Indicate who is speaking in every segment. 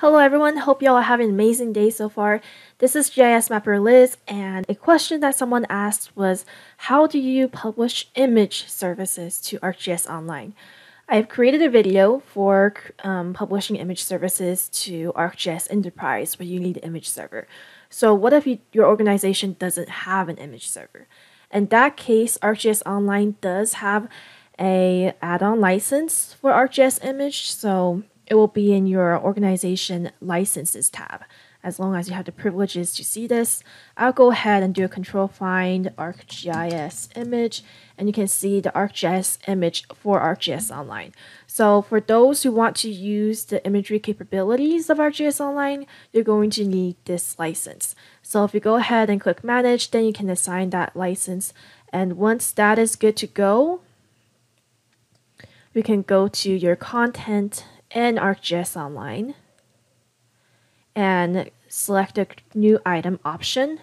Speaker 1: Hello everyone, hope y'all are having an amazing day so far. This is GIS Mapper Liz, and a question that someone asked was, how do you publish image services to ArcGIS Online? I have created a video for um, publishing image services to ArcGIS Enterprise where you need an image server. So what if you, your organization doesn't have an image server? In that case, ArcGIS Online does have a add-on license for ArcGIS Image, so it will be in your organization licenses tab. As long as you have the privileges to see this, I'll go ahead and do a control find ArcGIS image, and you can see the ArcGIS image for ArcGIS Online. So for those who want to use the imagery capabilities of ArcGIS Online, you're going to need this license. So if you go ahead and click manage, then you can assign that license. And once that is good to go, we can go to your content in ArcGIS Online and select a new item option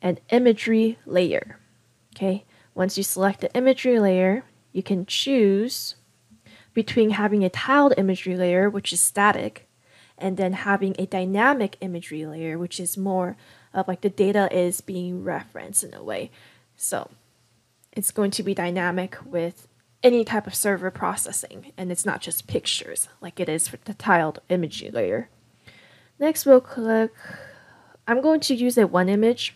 Speaker 1: and imagery layer. Okay, once you select the imagery layer, you can choose between having a tiled imagery layer, which is static, and then having a dynamic imagery layer, which is more of like the data is being referenced in a way. So it's going to be dynamic with any type of server processing, and it's not just pictures like it is for the tiled imagery layer. Next, we'll click, I'm going to use a one image.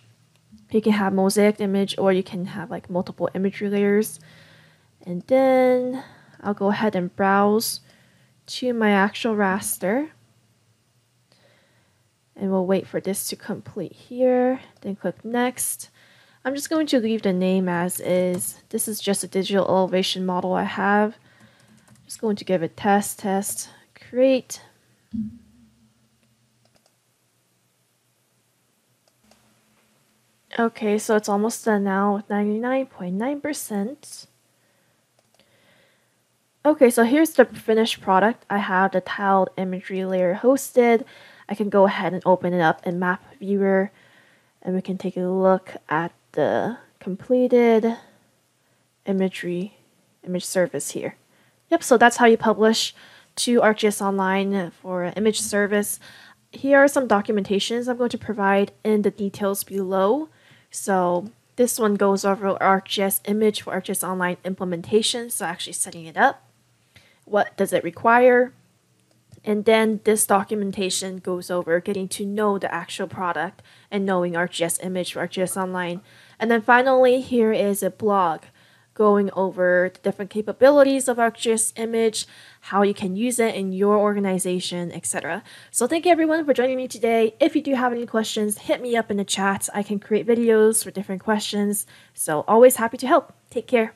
Speaker 1: You can have mosaic image or you can have like multiple imagery layers. And then I'll go ahead and browse to my actual raster. And we'll wait for this to complete here. Then click next. I'm just going to leave the name as is. This is just a digital elevation model I have. I'm just going to give it test, test, create. Okay, so it's almost done now with 99.9%. Okay, so here's the finished product. I have the tiled imagery layer hosted. I can go ahead and open it up in Map Viewer and we can take a look at the completed imagery image service here. Yep, so that's how you publish to ArcGIS Online for image service. Here are some documentations I'm going to provide in the details below. So this one goes over ArcGIS image for ArcGIS Online implementation, so actually setting it up. What does it require? And then this documentation goes over getting to know the actual product and knowing ArcGIS image for ArcGIS Online. And then finally, here is a blog going over the different capabilities of ArcGIS image, how you can use it in your organization, etc. So thank you everyone for joining me today. If you do have any questions, hit me up in the chat. I can create videos for different questions. So always happy to help. Take care.